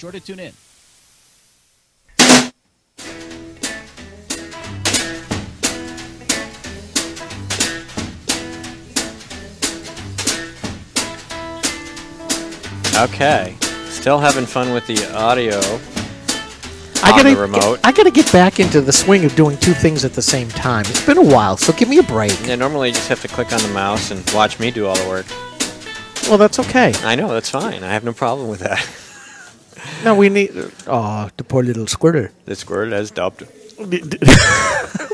Be sure to tune in. Okay. Still having fun with the audio. I gotta, the remote. I gotta get back into the swing of doing two things at the same time. It's been a while, so give me a break. Yeah, normally you just have to click on the mouse and watch me do all the work. Well, that's okay. I know, that's fine. I have no problem with that. No, we need. Oh, the poor little squirter. The squirrel has dubbed.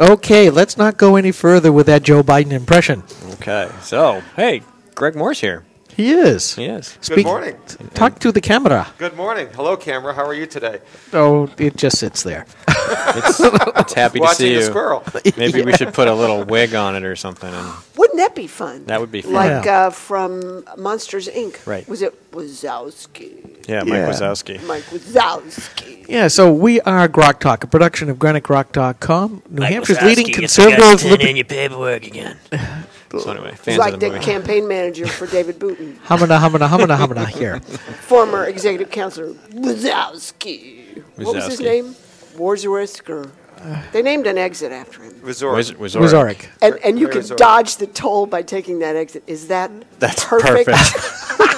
Okay, let's not go any further with that Joe Biden impression. Okay. So, hey, Greg Moore's here. He is. He is. Speak- morning. Talk to the camera. Good morning. Hello, camera. How are you today? Oh, it just sits there. It's, it's happy to Watching see a you. squirrel. Maybe we should put a little wig on it or something. And Wouldn't that be fun? That would be fun. Like Yeah. uh, from Monsters Inc. Right. Was it Wazowski? yeah, Mike Yeah. Wazowski. Mike Wazowski. Yeah, so we are Grok Talk, a production of GraniteGrok.com, New Hampshire's leading Wazowski, conservative. You forgot to turn liber- in your paperwork again. So anyway, He's like of the the movie. campaign manager for David Boutin, Humana, humana, humana, humana here. former executive counselor Wazowski. What was his name? Warsworth or they named an exit after him. Resort. Wiz- Wieczorek. Wieczorek. And, and you Very can resort. dodge the toll by taking that exit. Is that That's perfect? perfect.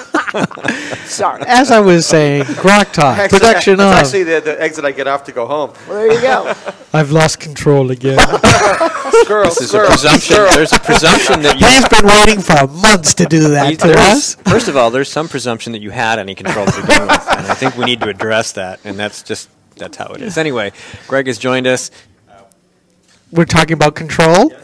Sorry. As I was saying, Grok Talk, Actually, production that's of. actually the, the exit I get off to go home. Well, there you go. I've lost control again. Squirrel, This is a presumption. squirrel. There's a presumption that you. He's been waiting for months to do that to us. First of all, there's some presumption that you had any control to begin with, and I think we need to address that. And that's just that's how it is. Anyway, Greg has joined us. We're talking about control.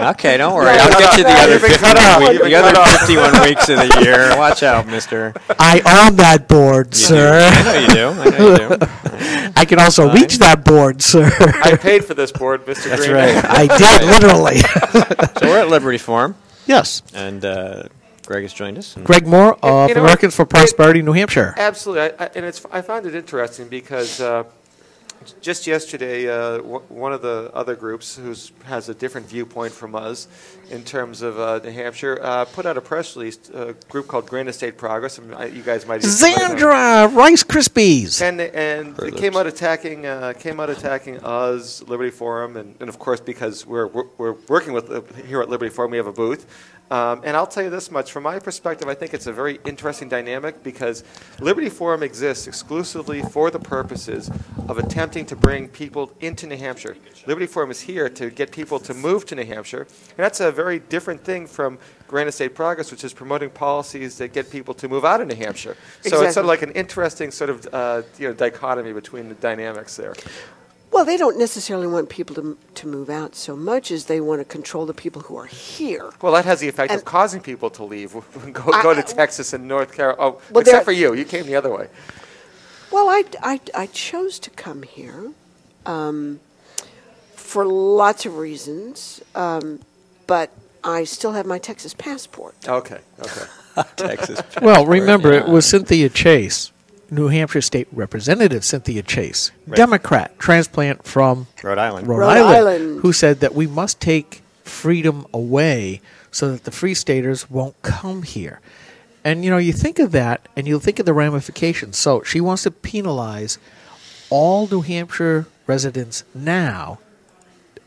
Okay, don't worry. I'll get you the other You've been cut 51 week- the other 51 weeks of the year. Watch out, Mister. I own that board, You do. sir. I know you do. I know you do. I can also Fine. reach that board, sir. I paid for this board, Mr. That's Green. right. I did, literally. So we're at Liberty Forum, yes. and uh, Greg has joined us. Greg Moore of you know? Americans for Prosperity, New Hampshire. Absolutely, I, I, and it's I found it interesting because uh, j- just yesterday, uh, w- one of the other groups who has a different viewpoint from us in terms of uh, New Hampshire uh, put out a press release. A group called Granite State Progress. I mean, I, you guys might might know. Zandra Rice Krispies. And and they came out attacking uh, came out attacking us, Liberty Forum, and, and of course because we're, we're we're working with uh, here at Liberty Forum, we have a booth. Um, and I'll tell you this much: from my perspective, I think it's a very interesting dynamic because Liberty Forum exists exclusively for the purposes of attempting to bring people into New Hampshire. Liberty Forum is here to get people to move to New Hampshire, and that's a very different thing from Granite State Progress, which is promoting policies that get people to move out of New Hampshire. So it's sort of like an interesting sort of uh, you know dichotomy between the dynamics there. Well, they don't necessarily want people to, to move out so much as they want to control the people who are here. Well, that has the effect of causing people to leave, go, I- go to Texas and North Carolina. Oh, Well, except for you, you came the other way. Well, I, I, I chose to come here um, for lots of reasons, um, but I still have my Texas passport. Okay, okay. Texas. Well, remember, it was Cynthia Chase, New Hampshire State Representative Cynthia Chase, Right. Democrat, transplant from Rhode Island. Rhode, Rhode Island, Island. who said that we must take freedom away so that the Free Staters won't come here. And you know, you think of that and you think of the ramifications. So she wants to penalize all New Hampshire residents now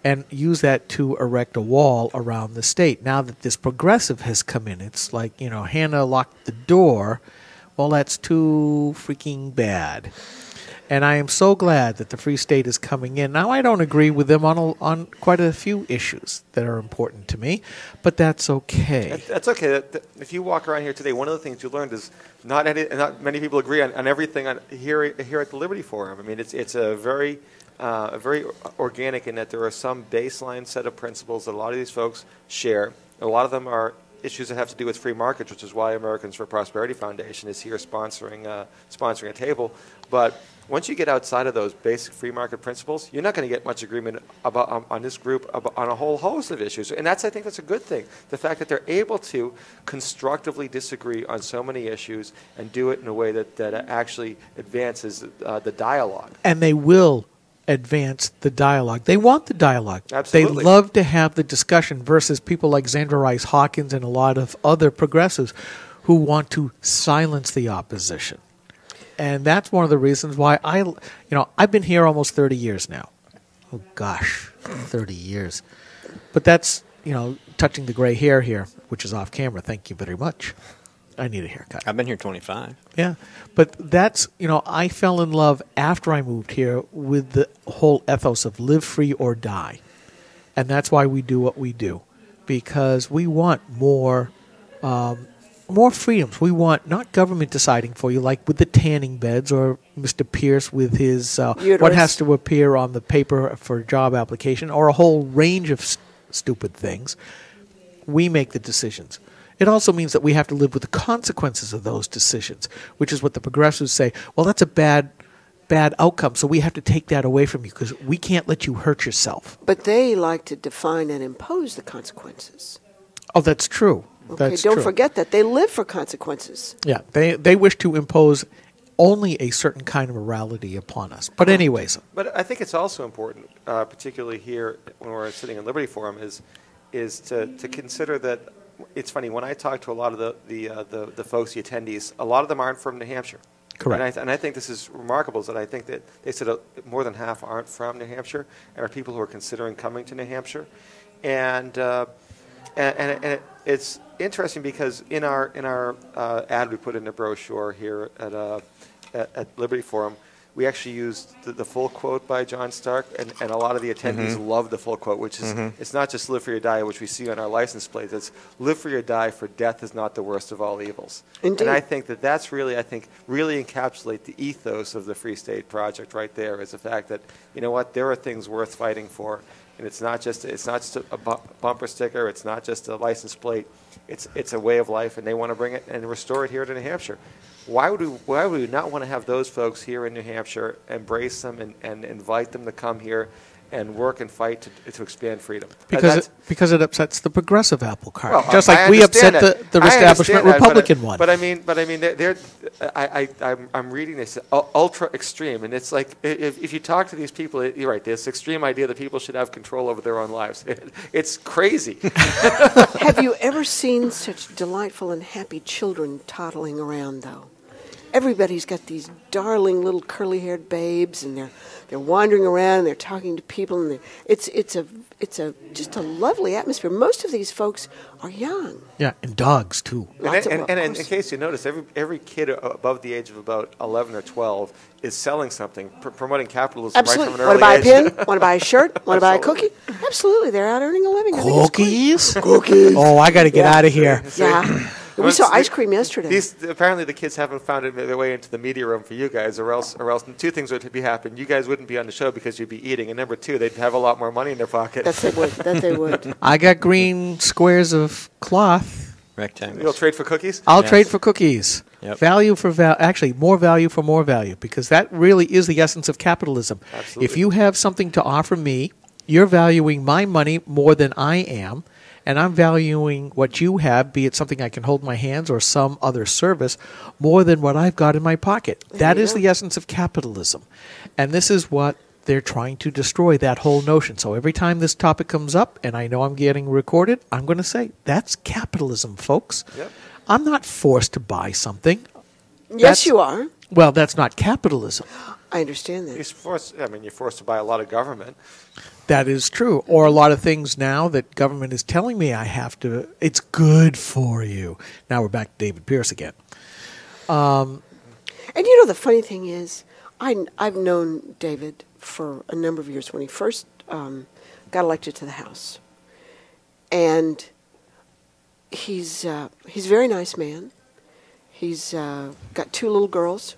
and use that to erect a wall around the state. Now that this progressive has come in, it's like, you know, Hannah locked the door. Well, that's too freaking bad. And I am so glad that the Free State is coming in. Now, I don't agree with them on, a, on quite a few issues that are important to me, but that's okay. That's okay. If you walk around here today, one of the things you learned is not any, not many people agree on, on everything on here here at the Liberty Forum. I mean, it's it's a very uh, very organic in that there are some baseline set of principles that a lot of these folks share. A lot of them are issues that have to do with free markets, which is why Americans for Prosperity Foundation is here sponsoring uh, sponsoring a table. But once you get outside of those basic free market principles, you're not going to get much agreement about um, on this group about, on a whole host of issues. And that's I think that's a good thing. The fact that they're able to constructively disagree on so many issues and do it in a way that that actually advances uh, the dialogue. and they will advance the dialogue. They want the dialogue. Absolutely. They love to have the discussion versus people like Zandra Rice Hawkins and a lot of other progressives who want to silence the opposition. And that's one of the reasons why I, you know, I've been here almost 30 years now. Oh, gosh, 30 years. But that's, you know, touching the gray hair here, which is off camera. Thank you very much. I need a haircut. I've been here 25. Yeah. But that's, you know, I fell in love after I moved here with the whole ethos of live free or die. And that's why we do what we do because we want more um, more freedoms. We want not government deciding for you, like with the tanning beds or Mr. Pierce with his uh, what has to appear on the paper for a job application, or a whole range of st- stupid things. We make the decisions. It also means that we have to live with the consequences of those decisions, which is what the progressives say. Well, that's a bad, bad outcome, so we have to take that away from you because we can't let you hurt yourself. But they like to define and impose the consequences. Oh, that's true. Okay, That's don't true. forget that they live for consequences. Yeah, they they wish to impose only a certain kind of morality upon us. But anyways, But I think it's also important, uh, particularly here when we're sitting in Liberty Forum, is is to, to consider that it's funny when I talk to a lot of the the, uh, the the folks, the attendees, a lot of them aren't from New Hampshire. Correct. And I, and I think this is remarkable. Is that I think that they said uh, more than half aren't from New Hampshire and are people who are considering coming to New Hampshire, and uh, and, and, it, and it, it's interesting because in our in our uh, ad we put in the brochure here at, uh, at at Liberty Forum, we actually used the, the full quote by John Stark, and, and a lot of the attendees mm-hmm. loved the full quote, which is mm-hmm. it's not just "live free or die," which we see on our license plates. It's "live free or die, for death is not the worst of all evils." Indeed. And I think that that's really, I think, really encapsulate the ethos of the Free State Project right there. Is the fact that you know what there are things worth fighting for, and it's not just it's not just a, a bu- bumper sticker, it's not just a license plate, it's it's a way of life, and they want to bring it and restore it here to New Hampshire. Why would we Why would we not want to have those folks here in New Hampshire embrace them and, and invite them to come here and work and fight to, to expand freedom? Because it, because it upsets the progressive apple cart, well, just I- like I we upset understand the, the establishment understand that, but- Republican one. But I mean, but I mean, they're, they're I, I, I'm, I'm reading this uh, ultra extreme, and it's like if, if you talk to these people, you're right. This extreme idea that people should have control over their own lives, it's crazy. Have you ever seen such delightful and happy children toddling around, though? Everybody's got these darling little curly-haired babes, and they're they're wandering around and they're talking to people, and it's it's a it's a just a lovely atmosphere. Most of these folks are young. yeah, and dogs too. And, Lots and, of- and, of in, in case you notice, every, every kid above the age of about 11 or 12 is selling something, pr- promoting capitalism Absolutely. right from an Want to buy a pin? Want to buy a shirt? Want to buy a cookie? Absolutely. Absolutely. They're out earning a living. I think it's great. Cookies? Cookies. Oh, I got to get Yeah. out of here. Yeah. we saw ice cream yesterday. These apparently the kids haven't found it- their way into the media room for you guys, or else, or else two things would be happen. You guys wouldn't be on the show because you'd be eating, and number two, they'd have a lot more money in their pocket. that they would. That they would. I got green squares of cloth. Rectangles. You'll trade for cookies. I'll Yes. trade for cookies. Yep. Value for value. Actually, more value for more value because that really is the essence of capitalism. Absolutely. If you have something to offer me, you're valuing my money more than I am, and I'm valuing what you have, be it something I can hold in my hands or some other service, more than what I've got in my pocket. That you is go. the essence of capitalism. And this is what they're trying to destroy that whole notion. So every time this topic comes up, and I know I'm getting recorded, I'm going to say, that's capitalism, folks. Yep. I'm not forced to buy something. Yes, That's- you are. Well, that's not capitalism. I understand that. You're that. forced. I mean, you're forced to buy a lot of government. That is true. Or a lot of things now that government is telling me I have to, it's good for you. Now we're back to David Pierce again. And you know, the funny thing is, I, I've known David for a number of years when he first um, got elected to the House. And he's, uh, he's a very nice man. He's uh, got two little girls.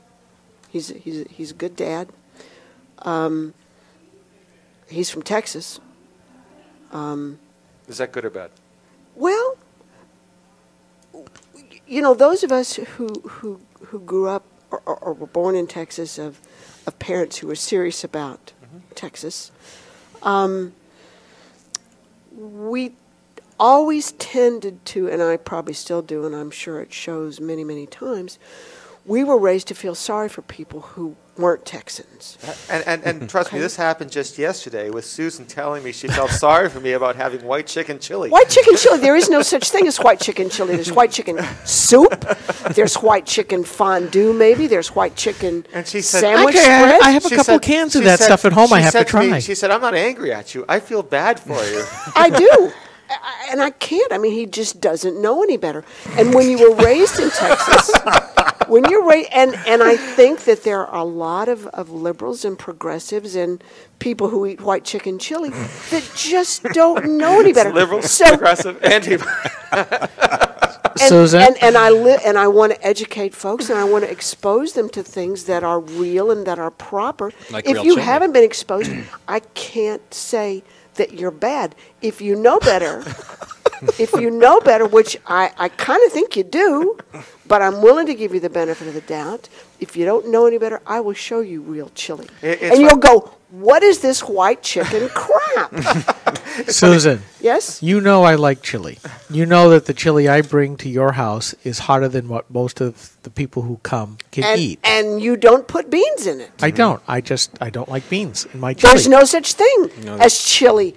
He's, he's, he's a good dad. Um, he's from Texas. Is that good or bad? Well, you know, those of us who who who grew up or, or, or were born in Texas of of parents who were serious about Texas, um, we always tended to, and I probably still do, and I'm sure it shows many many times. We were raised to feel sorry for people who weren't Texans. And, and, and trust me, this happened just yesterday with Susan telling me she felt sorry for me about having white chicken chili. White chicken chili. There is no such thing as white chicken chili. There's white chicken soup. There's white chicken fondue. Maybe there's white chicken And she said- sandwich Okay, I- spread. I have a She couple said- cans of that said- stuff at home I have to said me- try. she said, I'm not angry at you. I feel bad for you. I do. I- And I can't. I mean, he just doesn't know any better. And when you were raised in Texas, when you're raised, and, and I think that there are a lot of, of liberals and progressives and people who eat white chicken chili that just don't know any better. Liberal, So, progressive, anti. and, Susan? and, and I li- and I want to educate folks and I want to expose them to things that are real and that are proper. Like if you chili. haven't been exposed, I can't say that you're bad. If you know better, if you know better, which I, I kind of think you do, but I'm willing to give you the benefit of the doubt. If you don't know any better, I will show you real chili, It- it's and you'll go, "What is this white chicken crap?" Susan, yes. you know I like chili. You know that the chili I bring to your house is hotter than what most of the people who come can And, eat. and you don't put beans in it. I don't. I just I don't like beans in my chili. There's no such thing as chili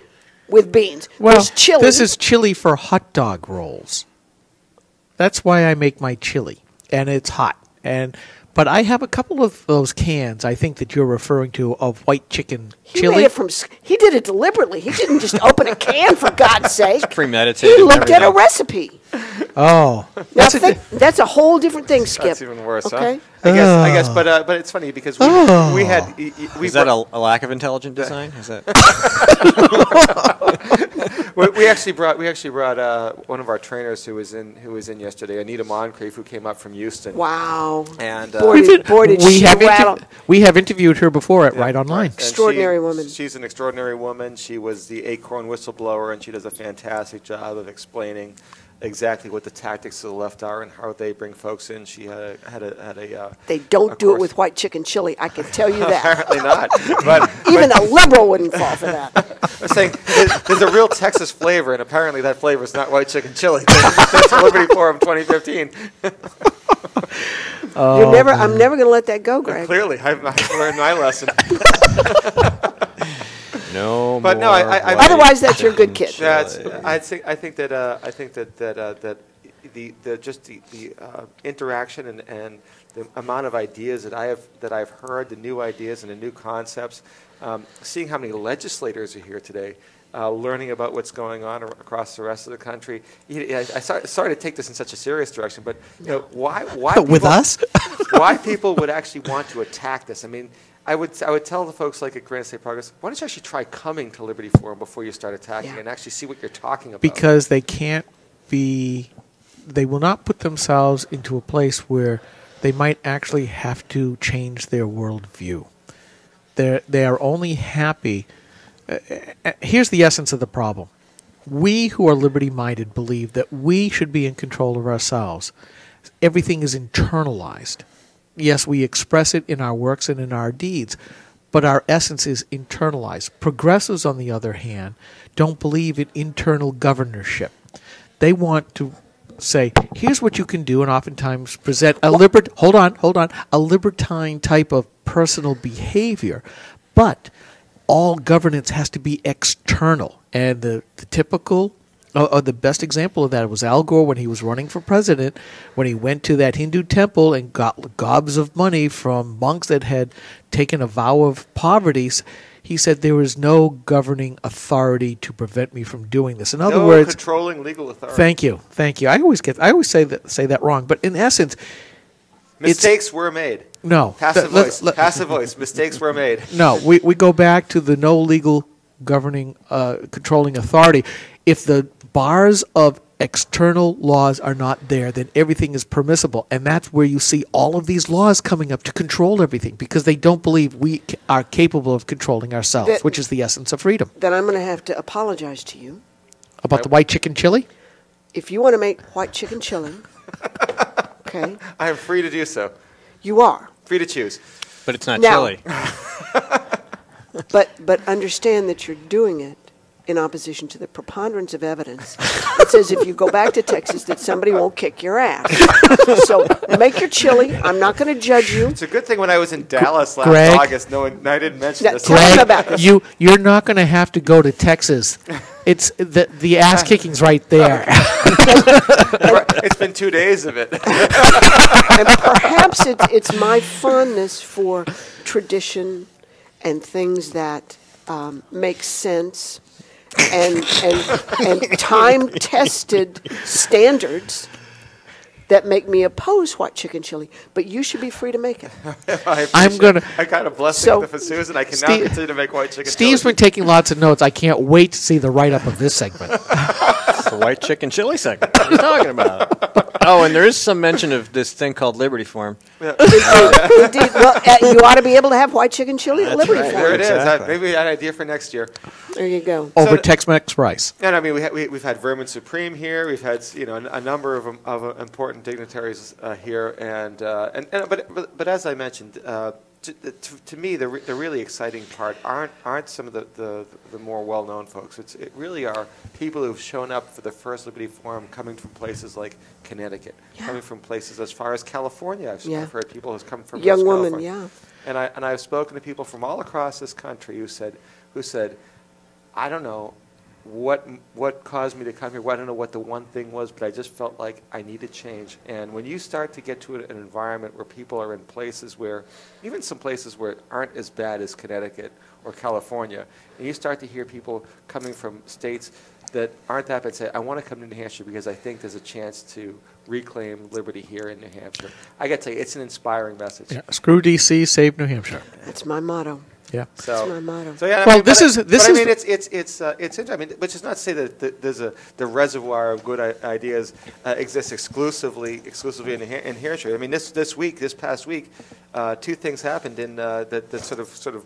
with beans. well, There's chili. this is chili for hot dog rolls. That's why I make my chili, and it's hot. And but I have a couple of those cans. I think that you're referring to of white chicken he chili. made it from. He did it deliberately. He didn't just open a can for God's sake. Premeditated. He looked at a recipe. oh, Now, that's a, think, that's a whole different thing, Skip. That's even worse, Okay. huh? I guess, I guess, but uh, but it's funny because we, Oh. we had y- y- we Is that a, a lack of intelligent design? Is that? we, we actually brought we actually brought uh, one of our trainers who was in who was in yesterday, Anita Moncrief, who came up from Houston. Wow. And uh, Boy, did, boy, did we she have rattle. we have interviewed her before at Right Online. And she- Extraordinary woman. She's an extraordinary woman. She was the Acorn whistleblower, and she does a fantastic job of explaining exactly what the tactics of the left are and how they bring folks in. She had a, had a, had a uh, They don't Of do it with white chicken chili. I can tell you that. apparently not, but Even a liberal wouldn't fall for that. I'm saying there's, a real Texas flavor, and apparently that flavor is not white chicken chili. That's Liberty Forum 2015. You're never. I'm never going to let that go, Greg. Clearly, I've, I've learned my lesson. No. But no, I- I- I- Otherwise, that's your good kid. chicken Yeah, it's, chili. I think I think that uh, I think that that uh, that the, the just the, the uh, interaction and, and the amount of ideas that I have that I've heard, the new ideas and the new concepts, um, seeing how many legislators are here today. Uh, learning about what's going on ar- across the rest of the country, You- I, I sorry, sorry to take this in such a serious direction, but you know why? Why With people- us? why people would actually want to attack this. I mean, I would, I would tell the folks like at Granite State Progress, why don't you actually try coming to Liberty Forum before you start attacking Yeah. and actually see what you're talking about? because they can't be they will not put themselves into a place where they might actually have to change their worldview. They're, they are only happy. Uh, uh, here's the essence of the problem. We who are liberty minded believe that we should be in control of ourselves. Everything is internalized. Yes, we express it in our works and in our deeds, but our essence is internalized. Progressives, on the other hand, don't believe in internal governorship. They want to say, here's what you can do, and oftentimes present a libert hold on, hold on, a libertine type of personal behavior. But all governance has to be external. And the, the typical uh, uh, the best example of that was Al Gore when he was running for president, when he went to that Hindu temple and got gobs of money from monks that had taken a vow of poverty. He said there is no governing authority to prevent me from doing this. In other no words, controlling legal authority. thank you, thank you. I always get, I always say that say that wrong, but in essence, Mistakes were made. no. Passive voice. Passive voice. Mistakes were made. No, we, we go back to the no legal governing, uh, controlling authority. If the bars of external laws are not there, then everything is permissible. And that's where you see all of these laws coming up to control everything because they don't believe we ca- are capable of controlling ourselves, That- which is the essence of freedom. Then I'm going to have to apologize to you. About the white chicken chili? If you want to make white chicken chili, okay, I am free to do so. you are. Free to choose. But it's not Now- chili. But but understand that you're doing it in opposition to the preponderance of evidence that says if you go back to Texas that somebody won't kick your ass. so make your chili. I'm not going to judge you. It's a good thing when I was in Dallas last Greg? August, no one, I didn't mention Yeah, this. tell them Greg, about this. you you're not going to have to go to Texas. It's the the ass kicking's right there. it's been two days of it. and perhaps it's, it's my fondness for tradition and things that um, make sense and, and, and time tested standards that make me oppose white chicken chili. But you should be free to make it. I I'm gonna- I got a blessing So- for Susan. I can now Steve- continue to make white chicken. Steve's chili. been taking lots of notes. I can't wait to see the write up of this segment. It's the white chicken chili segment. What are you talking about? Oh, and there is some mention of this thing called Liberty Farm. Indeed. Well, uh, you ought to be able to have white chicken chili at Liberty right. Farm. There it is. Exactly. I, maybe an idea for next year. There you go. Over So- Tex-Mex rice. And I mean, we ha- we, we've had Vermin Supreme here. We've had you know a, a number of, um, of uh, important dignitaries uh, here, and, uh, and and but, but but as I mentioned, uh, to, to, to me the re- the really exciting part aren't aren't some of the, the, the more well known folks. It's it really are people who've shown up for the first Liberty Forum, coming from places like Connecticut, Yeah. coming from places as far as California. I've, Yeah. I've heard people who've come from Young West woman, California. yeah. And I and I've spoken to people from all across this country who said who said, I don't know what what caused me to come here. Well, I don't know what the one thing was, but I just felt like I needed change. And when you start to get to an environment where people are in places where, even some places where aren't as bad as Connecticut or California, and you start to hear people coming from states that aren't that bad say, I want to come to New Hampshire because I think there's a chance to reclaim liberty here in New Hampshire. I got to tell you, it's an inspiring message. Yeah. Screw DC, save New Hampshire. That's my motto. Yeah. So, That's my motto. So yeah, I Well, mean, this but I- is- this but is- I mean, it's it's it's uh, it's interesting. I mean, which is not to say that th- there's a the reservoir of good I- ideas uh, exists exclusively exclusively in, Ha- in Hampshire. I mean, this this week, this past week, uh, two things happened in uh, that that sort of sort of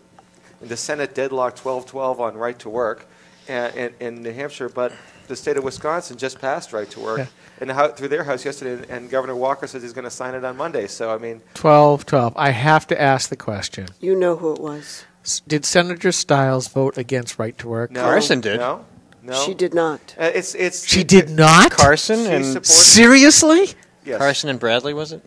in the Senate deadlock 12-12 on right to work, and, in in New Hampshire, but the state of Wisconsin just passed right to work. Yeah. And the Hou- through their house yesterday, and- and Governor Walker says he's going to sign it on Monday. So I mean, 12 12. I have to ask the question. You know who it was. S- Did Senator Stiles vote against right to work? no, Carson did. No, no, She did not. Uh, it's it's She it- did not? Carson She and supports- Seriously? Yes. Carson and Bradley was it?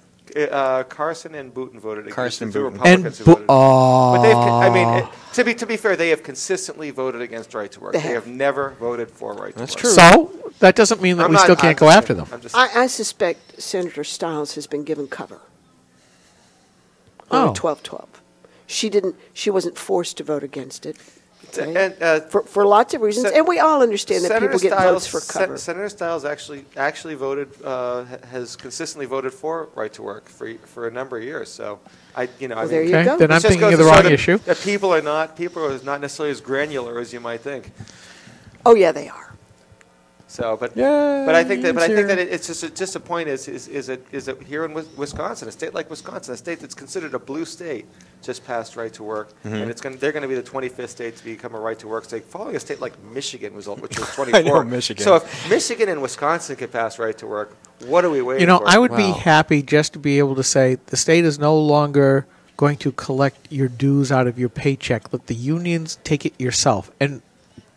Uh, Carson and Boutin voted against Carson it. The two and Boutin. And Republicans who Bo- voted. oh. But they've, con- I mean, it, to be to be fair, they have consistently voted against right to work. They They have. have never voted for right to work. That's work. true. So that doesn't mean that I'm we not- still I'm can't go just after saying- them. I'm just, I, I suspect Senator Stiles has been given cover on Oh. 12-12. She didn't. She wasn't forced to vote against it. okay? and uh, for, for lots of reasons, Sen- and we all understand that Senator people get Stiles, votes for cover. Senator Stiles actually actually voted uh, has consistently voted for right to work for for a number of years. So I you know I Well, there mean, you Okay, go. then it I'm thinking of the wrong issue. That people are not people are not necessarily as granular as you might think. oh yeah, they are. So, but Yeah, but I think that but I think that it, it's just a, just a point is is is it is that here in Wisconsin, a state like Wisconsin, a state that's considered a blue state, just passed right to work, Mm-hmm. and it's going they're going to be the 25th state to become a right to work state, following a state like Michigan was al- which was 24. I know, Michigan. So if Michigan and Wisconsin could pass right to work, what are we waiting for? You know, for? I would be happy just to be able to say the state is no longer going to collect your dues out of your paycheck. Let the unions take it yourself. And Is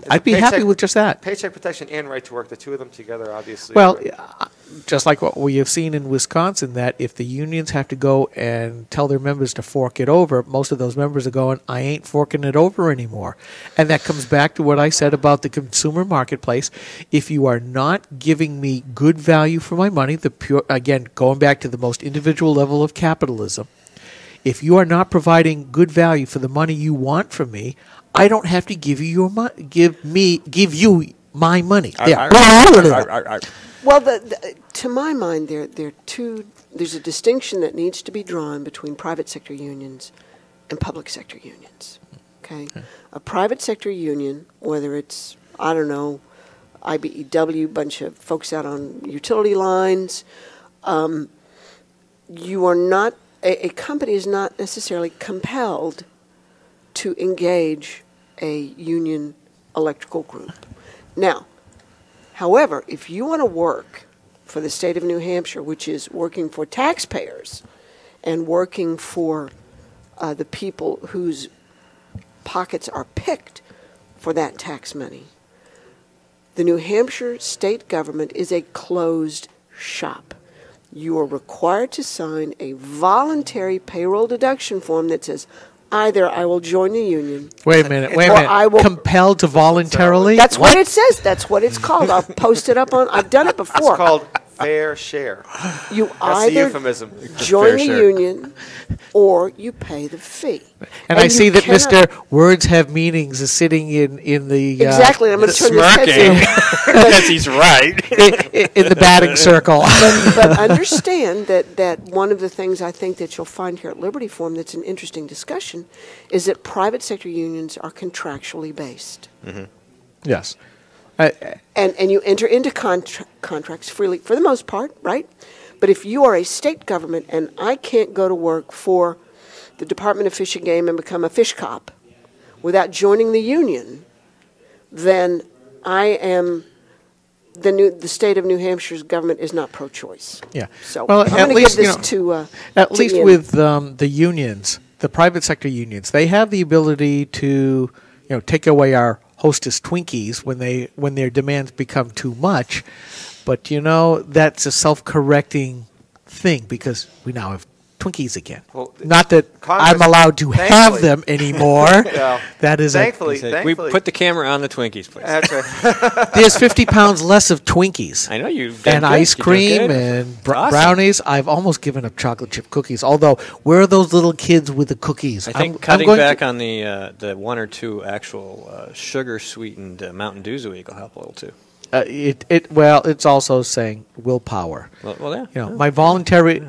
I'd be happy with just that. Paycheck protection and right to work, the two of them together, obviously. Well, are- just like what we have seen in Wisconsin, that if the unions have to go and tell their members to fork it over, most of those members are going, I ain't forking it over anymore. And that comes back to what I said about the consumer marketplace. If you are not giving me good value for my money, the pure, again, going back to the most individual level of capitalism, if you are not providing good value for the money you want from me, I don't have to give you your money. Give me, give you my money. There. Well, the, the, to my mind, there there are two. There's a distinction that needs to be drawn between private sector unions and public sector unions. Okay, a private sector union, whether it's I don't know, IBEW, bunch of folks out on utility lines, um, you are not a, a company is not necessarily compelled to engage a union electrical group. Now, However, if you want to work for the state of New Hampshire, which is working for taxpayers and working for uh, the people whose pockets are picked for that tax money, The New Hampshire state government is a closed shop. You are required to sign a voluntary payroll deduction form that says either I will join the union. Wait a minute. Wait a minute. I will- Compelled to voluntarily. That's what? it says. That's what it's called. I'll post it up on. I've done it before. It's called fair share. you That's the either euphemism. join fair the share. union or you pay the fee. And, I see that cannot- Mr. Words Have Meanings is sitting in in the uh, Exactly. I'm going to turn this head Smirking. to Because he's right. i- i- in the batting circle. but understand that, that one of the things I think that you'll find here at Liberty Forum that's an interesting discussion is that private sector unions are contractually based. yes. I- And, and you enter into contra- contracts freely for the most part, right? But if you are a state government and I can't go to work for the Department of Fish and Game and become a fish cop without joining the union, then I am the new the state of New Hampshire's government is not pro-choice. yeah. So well, I'm at least give you know, to uh, At to least Ian. with um, the unions, the private sector unions, they have the ability to, you know, take away our hostess Twinkies when they when their demands become too much. But you know, that's a self-correcting thing because we now have Twinkies again. Well, Not that Congress- I'm allowed to have them anymore. Well, that is a, thankfully, we put the camera on the Twinkies, please. That's right. there's 50 pounds less of Twinkies. I know you. did and good. ice cream good. and br- Awesome. brownies. I've almost given up chocolate chip cookies. Although, where are those little kids with the cookies? I think I'm, I'm cutting going back to, on the uh, the one or two actual uh, sugar sweetened uh, Mountain Dews a week will help a little too. uh, it, it well, it's also saying willpower. Well, well yeah. You know, my voluntary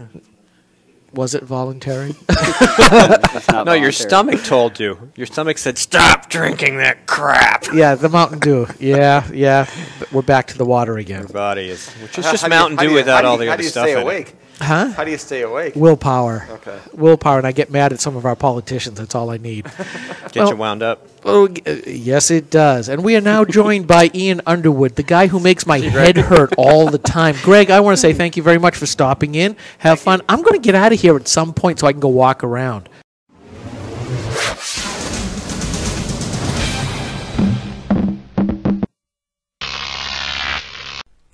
was it voluntary? It's not no, your stomach told you. Your stomach said, "Stop drinking that crap." yeah, the Mountain Dew. Yeah, yeah. But We're back to the water again. Your body is, which is How- just how do you- Mountain how do Dew you- without how do all you- the how do you stay in it. awake? Huh? How do you stay awake? Willpower. Okay. Willpower, and I get mad at some of our politicians. That's all I need. Get Well- you wound up. Oh, uh, yes, it does. And we are now joined by Ian Underwood, the guy who makes my head hurt all the time. Greg, I want to say thank you very much for stopping in. Have fun. I'm going to get out of here at some point so I can go walk around.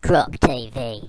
Crop TV.